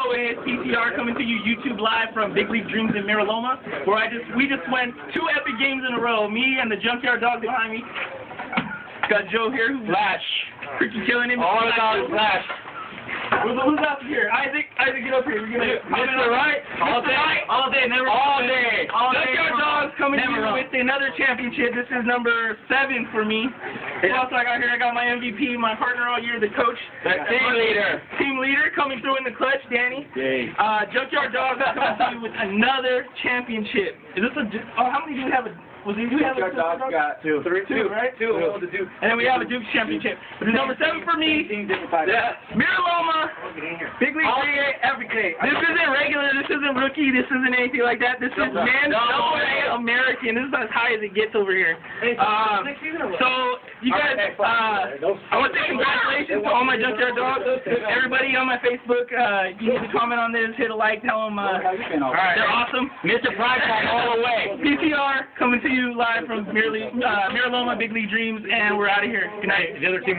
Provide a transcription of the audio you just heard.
Yo, it's PTR coming to you YouTube live from Big League Dreams in Mira Loma, where I just we just went two epic games in a row. Me and the Junkyard Dog behind me. Got Joe here who's Flash. freaking killing him. All about Flash. Who's, who's up here? Isaac, Isaac, get up here. We're gonna Mr. Right. All Mr. day. Right. All day. Never. All day. All day. Junkyard Dogs coming to you wrong. with another championship. This is number seven for me. What else I got here? I got my MVP, my partner all year, the coach. The team leader. Coming through in the clutch, Danny. Yay. Uh, Junkyard Dogs is coming to you with another championship. Is this a? Oh, how many do we have? A, was it, do we have a got two. Three. Two, right? Two. Two. The Duke. And then we have a Duke championship. Number seven for me. Yeah. Mira Loma. Big League All day, every day. This isn't regular. This isn't rookie. This isn't anything like that. This is man no. way American. This is as high as it gets over here. Um, so you guys, uh, I want to say congratulations to all my junkyard dogs. Everybody on my Facebook, uh, you need to comment on this, hit a like, tell them uh, they're awesome. Mr. Price all the way. PTR coming to you live from Mira Loma, uh, Mira Loma Big League Dreams, and we're out of here. Good night. The other team.